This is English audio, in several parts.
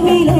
Tapi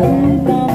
Oh,